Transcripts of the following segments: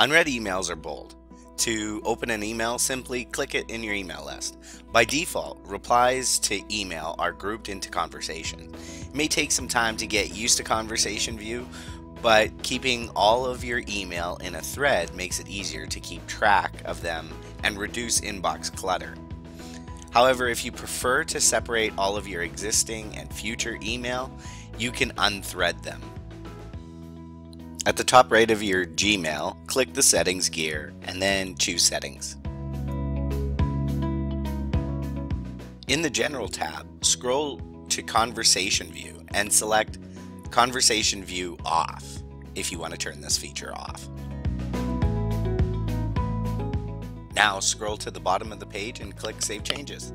Unread emails are bold. To open an email, simply click it in your email list. By default, replies to email are grouped into conversation. It may take some time to get used to conversation view, but keeping all of your email in a thread makes it easier to keep track of them and reduce inbox clutter. However, if you prefer to separate all of your existing and future email, you can unthread them. At the top right of your Gmail, click the Settings gear and then choose Settings. In the General tab, scroll to Conversation View and select Conversation View Off if you want to turn this feature off. Now scroll to the bottom of the page and click Save Changes.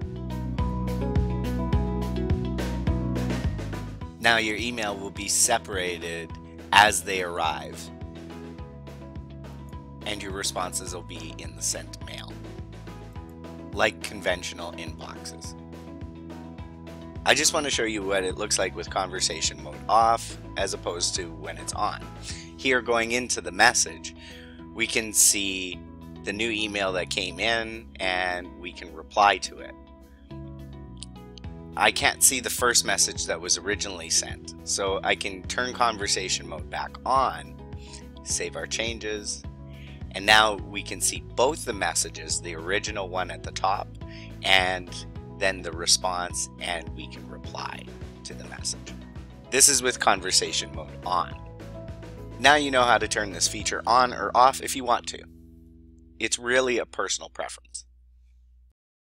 Now your email will be separated as they arrive. And your responses will be in the sent mail, like conventional inboxes. I just want to show you what it looks like with conversation mode off as opposed to when it's on. Here going into the message, we can see the new email that came in and we can reply to it. I can't see the first message that was originally sent. So I can turn conversation mode back on, save our changes, and now we can see both the messages, the original one at the top and then the response and we can reply to the message. This is with conversation mode on. Now you know how to turn this feature on or off if you want to. It's really a personal preference.